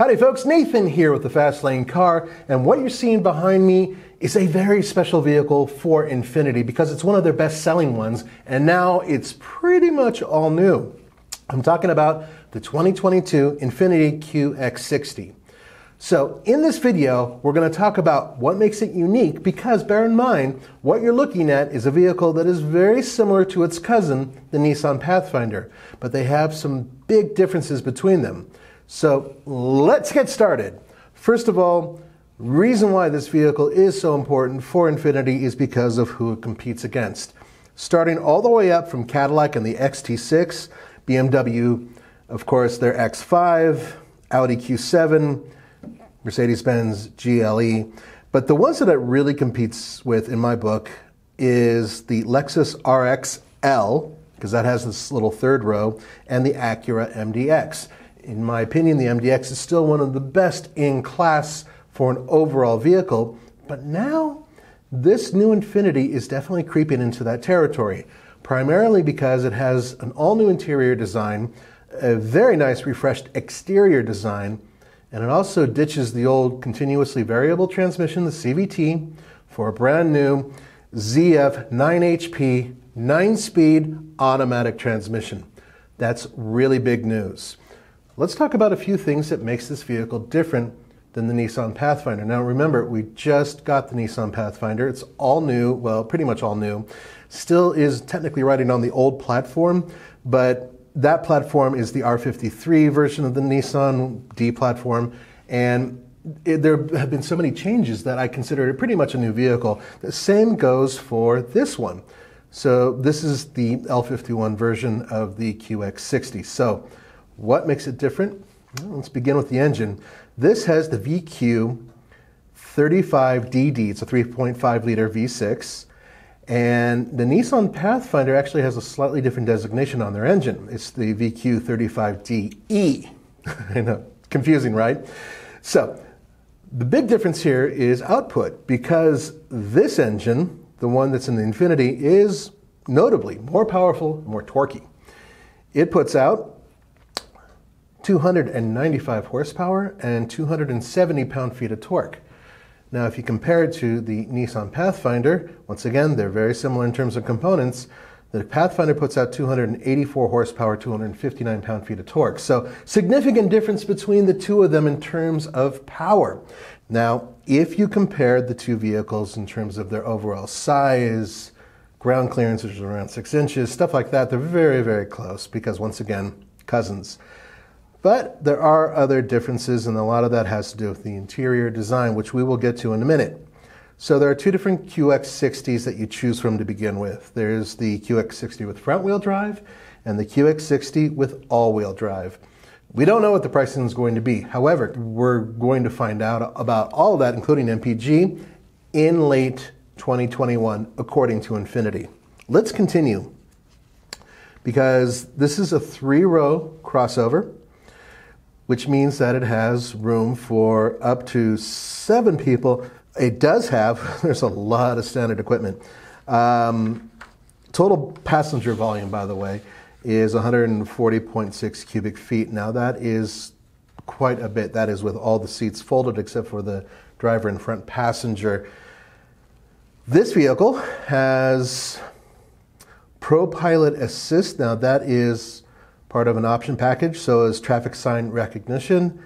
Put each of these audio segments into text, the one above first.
Howdy folks, Nathan here with the Fast Lane Car, and what you're seeing behind me is a very special vehicle for Infiniti because it's one of their best selling ones, and now it's pretty much all new. I'm talking about the 2022 Infiniti QX60. So in this video, we're going to talk about what makes it unique because bear in mind, what you're looking at is a vehicle that is very similar to its cousin, the Nissan Pathfinder, but they have some big differences between them. So let's get started. First of all, reason why this vehicle is so important for Infiniti is because of who it competes against. Starting all the way up from Cadillac and the XT6, BMW, of course, their X5, Audi Q7, Mercedes-Benz GLE. But the ones that it really competes with in my book is the Lexus RX L, because that has this little third row, and the Acura MDX in my opinion, the MDX is still one of the best in class for an overall vehicle, but now this new Infiniti is definitely creeping into that territory, primarily because it has an all new interior design, a very nice refreshed exterior design, and it also ditches the old continuously variable transmission, the CVT, for a brand new ZF 9HP 9 speed automatic transmission. That's really big news. Let's talk about a few things that makes this vehicle different than the Nissan Pathfinder. Now remember, we just got the Nissan Pathfinder. It's all new, well, pretty much all new. Still is technically riding on the old platform, but that platform is the R53 version of the Nissan D platform, and it, there have been so many changes that I consider it pretty much a new vehicle. The same goes for this one. So this is the L51 version of the QX60. So what makes it different? Well, let's begin with the engine. This has the VQ 35DD, it's a 3.5 liter V6. And the Nissan Pathfinder actually has a slightly different designation on their engine. It's the VQ 35DE. I know, confusing, right? So, the big difference here is output because this engine, the one that's in the Infiniti, is notably more powerful, more torquey. It puts out 295 horsepower and 270 pound-feet of torque. Now, if you compare it to the Nissan Pathfinder, once again, they're very similar in terms of components. The Pathfinder puts out 284 horsepower, 259 pound-feet of torque. So, significant difference between the two of them in terms of power. Now, if you compare the two vehicles in terms of their overall size, ground clearance, which is around six inches, stuff like that, they're very, very close because, once again, cousins. But there are other differences, and a lot of that has to do with the interior design, which we will get to in a minute. So there are two different QX60s that you choose from to begin with. There's the QX60 with front wheel drive and the QX60 with all wheel drive. We don't know what the pricing is going to be. However, we're going to find out about all of that, including MPG, in late 2021, according to Infiniti. Let's continue because this is a three row crossover which means that it has room for up to seven people. It does have, there's a lot of standard equipment. Um, total passenger volume, by the way, is 140.6 cubic feet. Now, that is quite a bit. That is with all the seats folded except for the driver and front passenger. This vehicle has ProPilot Assist. Now, that is part of an option package. So is traffic sign recognition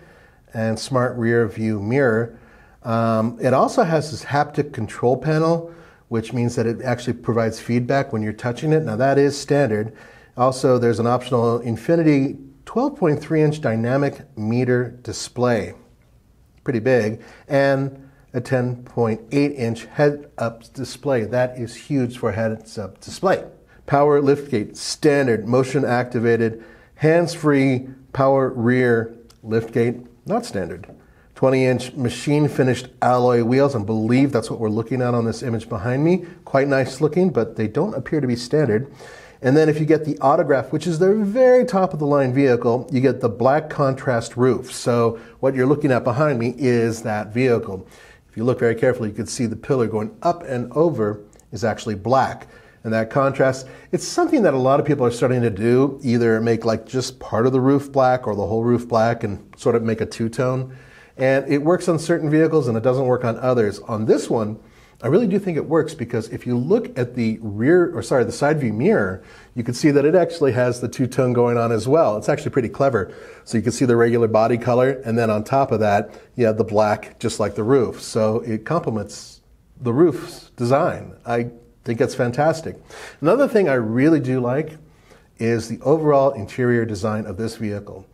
and smart rear view mirror. Um, it also has this haptic control panel, which means that it actually provides feedback when you're touching it. Now that is standard. Also, there's an optional Infiniti 12.3 inch dynamic meter display, pretty big, and a 10.8 inch head up display. That is huge for a heads up display. Power liftgate, standard, motion activated Hands-free power rear liftgate, not standard. 20 inch machine finished alloy wheels. I believe that's what we're looking at on this image behind me. Quite nice looking, but they don't appear to be standard. And then if you get the autograph, which is the very top of the line vehicle, you get the black contrast roof. So what you're looking at behind me is that vehicle. If you look very carefully, you can see the pillar going up and over is actually black. And that contrast. It's something that a lot of people are starting to do, either make like just part of the roof black or the whole roof black and sort of make a two-tone. And it works on certain vehicles and it doesn't work on others. On this one, I really do think it works because if you look at the rear, or sorry, the side view mirror, you can see that it actually has the two tone going on as well. It's actually pretty clever. So you can see the regular body color, and then on top of that, you have the black, just like the roof. So it complements the roof's design. I think it's fantastic. Another thing I really do like is the overall interior design of this vehicle.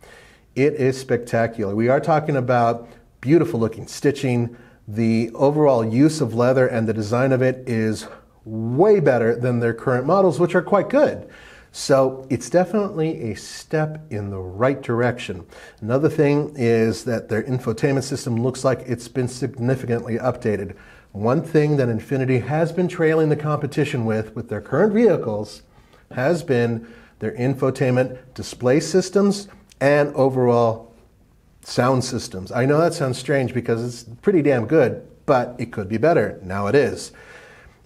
It is spectacular. We are talking about beautiful looking stitching, the overall use of leather and the design of it is way better than their current models, which are quite good. So it's definitely a step in the right direction. Another thing is that their infotainment system looks like it's been significantly updated. One thing that Infiniti has been trailing the competition with, with their current vehicles, has been their infotainment display systems and overall sound systems. I know that sounds strange because it's pretty damn good, but it could be better. Now it is.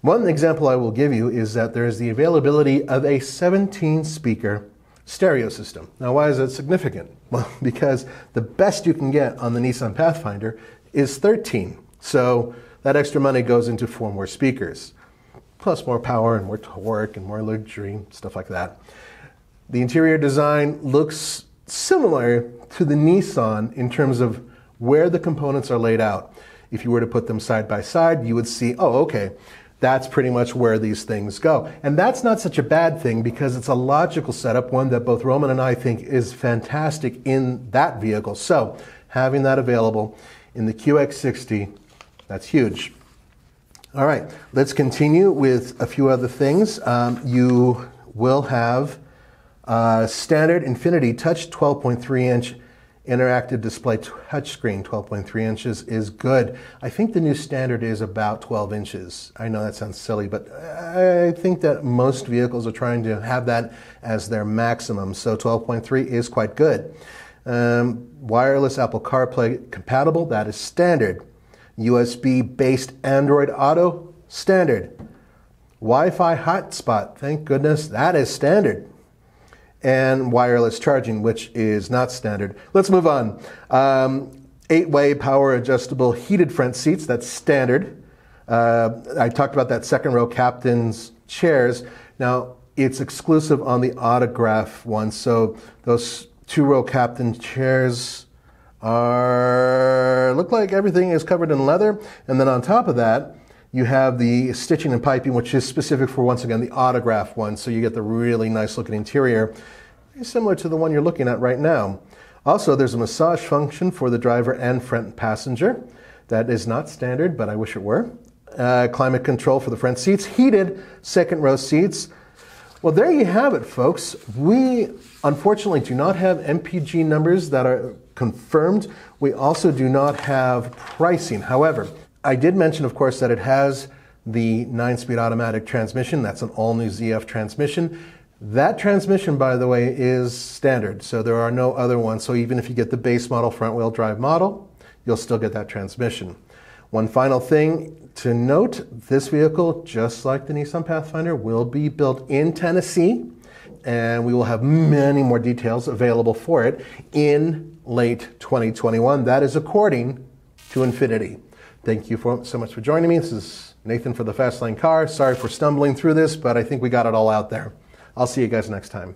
One example I will give you is that there is the availability of a 17 speaker stereo system. Now, why is that significant? Well, because the best you can get on the Nissan Pathfinder is 13. So that extra money goes into four more speakers, plus more power and more torque and more luxury, stuff like that. The interior design looks similar to the Nissan in terms of where the components are laid out. If you were to put them side by side, you would see, oh, okay, that's pretty much where these things go. And that's not such a bad thing because it's a logical setup, one that both Roman and I think is fantastic in that vehicle. So having that available in the QX60, that's huge. All right, let's continue with a few other things. Um, you will have uh, standard Infiniti Touch 12.3 inch interactive display touchscreen 12.3 inches is good. I think the new standard is about 12 inches. I know that sounds silly, but I think that most vehicles are trying to have that as their maximum. So 12.3 is quite good. Um, wireless Apple CarPlay compatible, that is standard. USB based Android Auto, standard. Wi Fi hotspot, thank goodness, that is standard and wireless charging, which is not standard. Let's move on. Um, eight way power adjustable heated front seats, that's standard. Uh, I talked about that second row captain's chairs. Now, it's exclusive on the autograph one, so those two row captain chairs are look like everything is covered in leather and then on top of that you have the stitching and piping, which is specific for, once again, the autograph one. So you get the really nice looking interior, similar to the one you're looking at right now. Also, there's a massage function for the driver and front passenger. That is not standard, but I wish it were. Uh, climate control for the front seats, heated second row seats. Well, there you have it, folks. We unfortunately do not have MPG numbers that are confirmed. We also do not have pricing. However, I did mention, of course, that it has the nine speed automatic transmission. That's an all new ZF transmission. That transmission, by the way, is standard, so there are no other ones. So even if you get the base model front wheel drive model, you'll still get that transmission. One final thing to note this vehicle, just like the Nissan Pathfinder, will be built in Tennessee, and we will have many more details available for it in late 2021. That is according to Infiniti. Thank you for, so much for joining me. This is Nathan for the Fastlane Car. Sorry for stumbling through this, but I think we got it all out there. I'll see you guys next time.